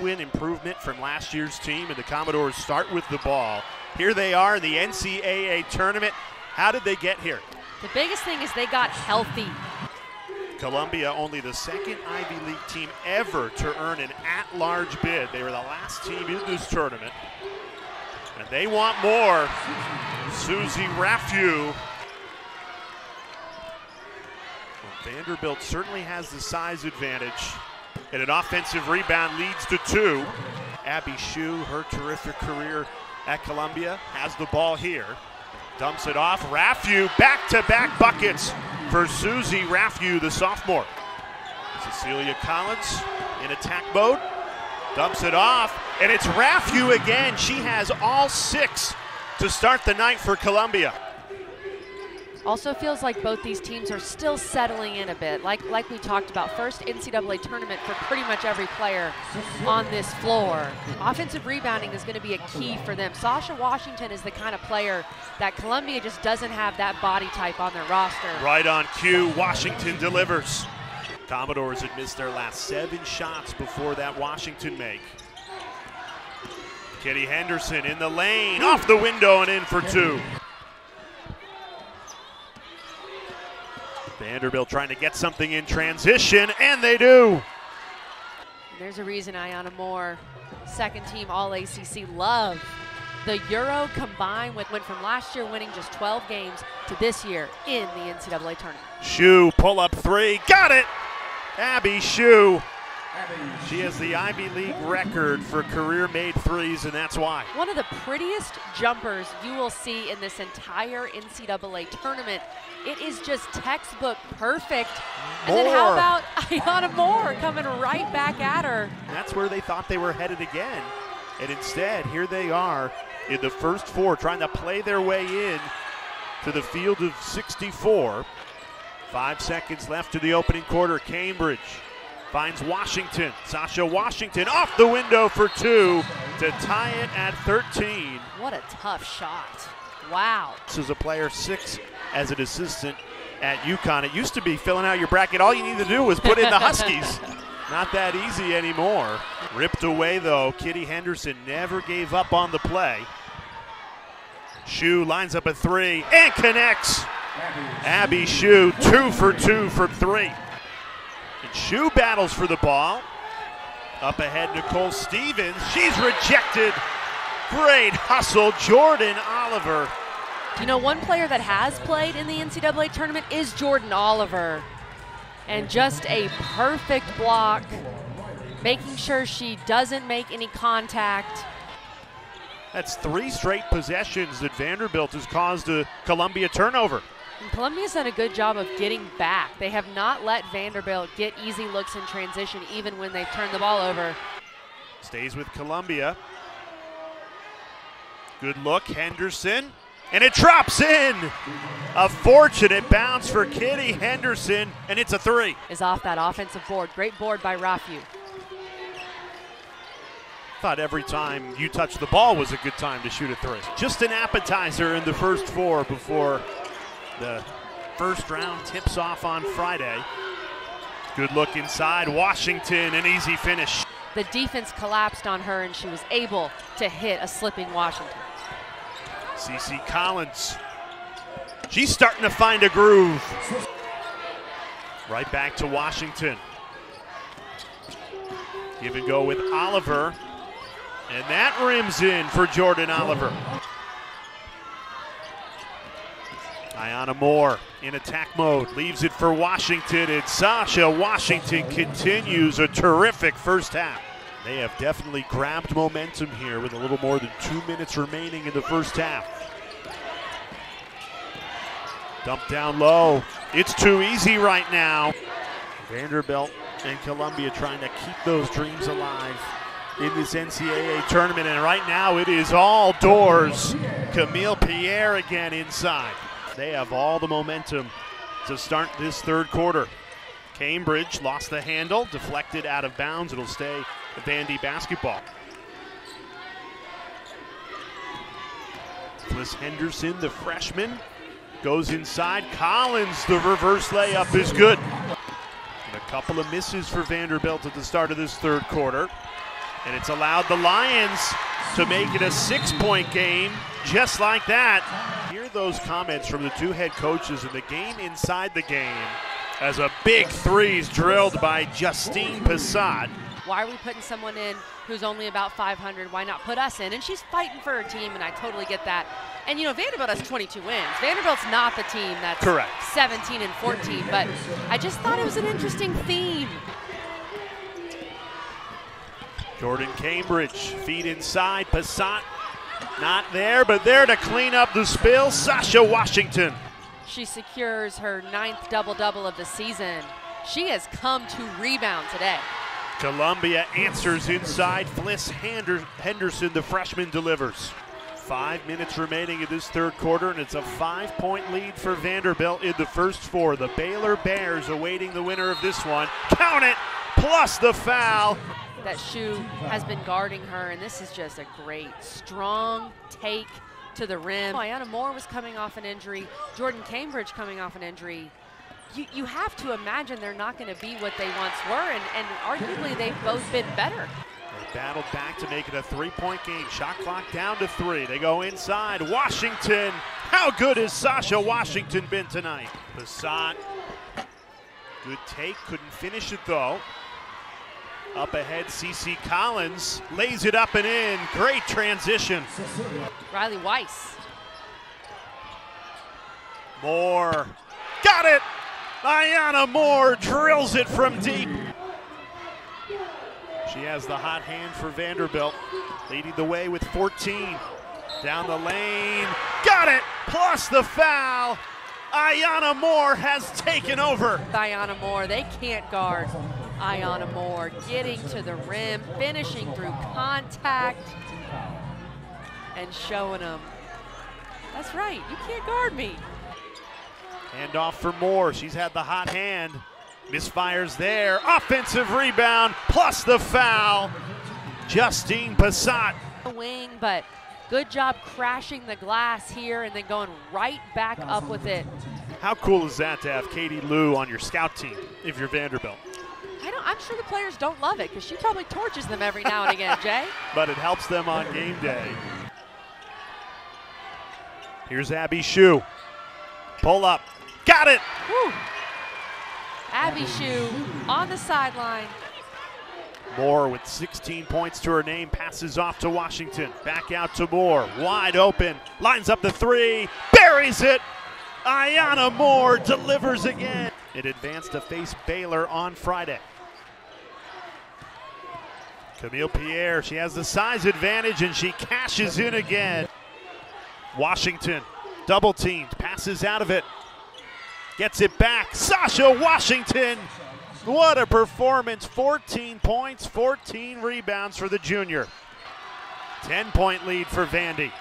win improvement from last year's team, and the Commodores start with the ball. Here they are in the NCAA tournament. How did they get here? The biggest thing is they got healthy. Columbia, only the second Ivy League team ever to earn an at large bid. They were the last team in this tournament. And they want more. Susie. Well, Vanderbilt certainly has the size advantage. And an offensive rebound leads to two. Abbey Hsu, her terrific career at Columbia, has the ball here. Dumps it off. Raffu back to back buckets for Susie Raffu, the sophomore. Cecilia Collins in attack mode. Dumps it off. And it's Raffu again. She has all six to start the night for Columbia. Also feels like both these teams are still settling in a bit. Like like we talked about, first NCAA tournament for pretty much every player on this floor. Offensive rebounding is going to be a key for them. Sacha Washington is the kind of player that Columbia just doesn't have that body type on their roster. Right on cue, Washington delivers. Commodores had missed their last seven shots before that Washington make. Kitty Henderson in the lane, off the window and in for two. Vanderbilt trying to get something in transition, and they do. There's a reason Iyana Moore, second team All ACC, love the Euro combined with went from last year winning just 12 games to this year in the NCAA tournament. Hsu pull up three, got it. Abbey Hsu. She has the Ivy League record for career made threes, and that's why. One of the prettiest jumpers you will see in this entire NCAA tournament. It is just textbook perfect. And then how about Iyana Moore coming right back at her? That's where they thought they were headed again. And instead, here they are in the first four, trying to play their way in to the field of 64. Five seconds left to the opening quarter. Cambridge finds Washington. Sacha Washington off the window for two to tie it at 13. What a tough shot. Wow. This is a player six as an assistant at UConn. It used to be filling out your bracket. All you need to do was put in the Huskies. Not that easy anymore. Ripped away though. Kitty Henderson never gave up on the play. Hsu lines up a three and connects. Abbey Hsu, two for two from three. Hsu battles for the ball. Up ahead, Nicole Stevens. She's rejected. Great hustle, Jordyn Oliver. You know, one player that has played in the NCAA tournament is Jordyn Oliver. And just a perfect block, making sure she doesn't make any contact. That's three straight possessions that Vanderbilt has caused a Columbia turnover. And Columbia's done a good job of getting back. They have not let Vanderbilt get easy looks in transition, even when they've turned the ball over. Stays with Columbia. Good look, Henderson. And it drops in. A fortunate bounce for Kitty Henderson, and it's a three. Is off that offensive board. Great board by Rafu. Thought every time you touch the ball was a good time to shoot a three. Just an appetizer in the first four before the first round tips off on Friday. Good look inside. Washington, an easy finish. The defense collapsed on her, and she was able to hit a slipping Washington. CC Collins. She's starting to find a groove. Right back to Washington. Give and go with Oliver. And that rims in for Jordyn Oliver. Iyana Moore in attack mode, leaves it for Washington, and Sacha Washington continues a terrific first half. They have definitely grabbed momentum here with a little more than two minutes remaining in the first half. Dump down low. It's too easy right now. Vanderbilt and Columbia trying to keep those dreams alive in this NCAA tournament, and right now it is all 'Dores. Khamil Pierre again inside. They have all the momentum to start this third quarter. Cambridge lost the handle, deflected out of bounds. It'll stay Vandy basketball. Fliss Henderson, the freshman, goes inside. Collins, the reverse layup is good. And a couple of misses for Vanderbilt at the start of this third quarter. And it's allowed the Lions to make it a six point game just like that. Hear those comments from the two head coaches in the game inside the game as a big threes drilled by Justine Pissott. Why are we putting someone in who's only about 500? Why not put us in? And she's fighting for her team, and I totally get that. And you know, Vanderbilt has 22 wins. Vanderbilt's not the team that's Correct. 17 and 14, but I just thought it was an interesting theme. Jordyn Cambridge, feet inside. Pissott not there, but there to clean up the spill. Sacha Washington. She secures her ninth double double of the season. She has come to rebound today. Columbia answers inside. Fliss Henderson, the freshman, delivers. Five minutes remaining in this third quarter, and it's a five point lead for Vanderbilt in the first four. The Baylor Bears awaiting the winner of this one. Count it, plus the foul. That Hsu has been guarding her, and this is just a great, strong take to the rim. Ayana Moore was coming off an injury, Jordyn Cambridge coming off an injury. You, you have to imagine they're not going to be what they once were, and, and arguably they've both been better. They battled back to make it a three-point game. Shot clock down to three. They go inside. Washington. How good has Sacha Washington been tonight? Pissott. Good take. Couldn't finish it though. Up ahead, CC Collins lays it up and in. Great transition. Riley Weiss. Moore. Got it! Iyana Moore drills it from deep. She has the hot hand for Vanderbilt, leading the way with 14. Down the lane. Got it! Plus the foul. Iyana Moore has taken over. Iyana Moore, they can't guard Iyana Moore getting to the rim, finishing through contact, and showing them, that's right, you can't guard me. Hand off for Moore. She's had the hot hand. Misfires there. Offensive rebound plus the foul. Justine Pissott. Wing, but good job crashing the glass here and then going right back up with it. How cool is that to have Katie Lou on your scout team if you're Vanderbilt? I don't, I'm sure the players don't love it because she probably torches them every now and again, Jay. But it helps them on game day. Here's Abbey Hsu. Pull up. Got it. Woo. Abbey Hsu on the sideline. Moore with 16 points to her name passes off to Washington. Back out to Moore. Wide open. Lines up the three. Buries it. Iyana Moore delivers again. It advanced to face Baylor on Friday. Khamil Pierre, she has the size advantage and she cashes in again. Washington, double teamed, passes out of it. Gets it back. Sacha Washington. What a performance. 14 points, 14 rebounds for the junior. 10 point lead for Vandy.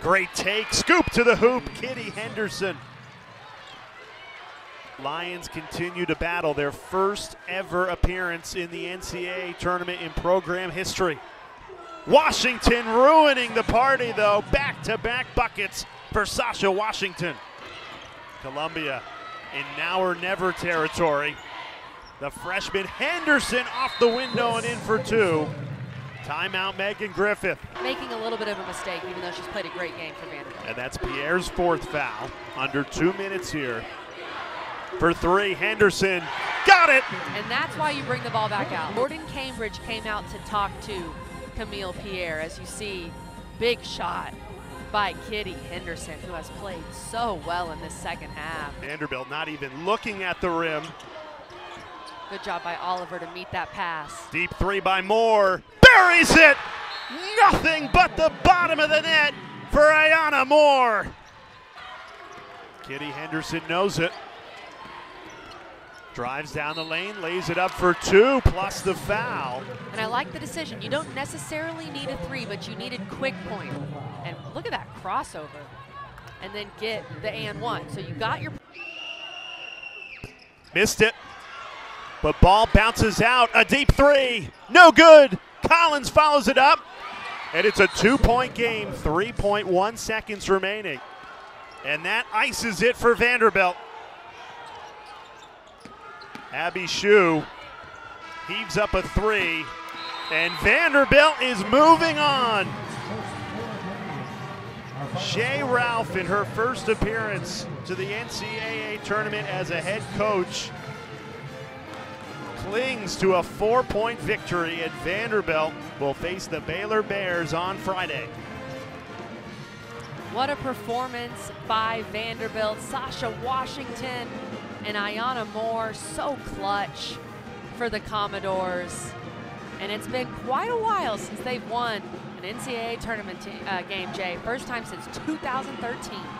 Great take. Scoop to the hoop. Kitty Henderson. Lions continue to battle their first ever appearance in the NCAA tournament in program history. Washington ruining the party, though. Back to back buckets for Sacha Washington. Columbia in now or never territory. The freshman Henderson off the window and in for two. Timeout, Megan Griffith. Making a little bit of a mistake, even though she's played a great game for Vanderbilt. And that's Pierre's fourth foul. Under two minutes here. For three, Henderson got it. And that's why you bring the ball back out. Jordyn Cambridge came out to talk to Khamil Pierre. As you see, big shot by Kitty Henderson, who has played so well in this second half. Vanderbilt not even looking at the rim. Good job by Oliver to meet that pass. Deep three by Moore. Buries it! Nothing but the bottom of the net for Iyana Moore. Kitty Henderson knows it. Drives down the lane, lays it up for two, plus the foul. And I like the decision. You don't necessarily need a three, but you needed quick point. And look at that crossover. And then get the and one. So you got your. Missed it. But ball bounces out. A deep three. No good. Collins follows it up. And it's a two point game. 3.1 seconds remaining. And that ices it for Vanderbilt. Abbey Hsu heaves up a three. And Vanderbilt is moving on. Shea Ralph in her first appearance to the NCAA tournament as a head coach clings to a four-point victory and Vanderbilt will face the Baylor Bears on Friday. What a performance by Vanderbilt. Sacha Washington and Iyana Moore so clutch for the Commodores. And it's been quite a while since they've won an NCAA tournament uh, game, Jay. First time since 2013.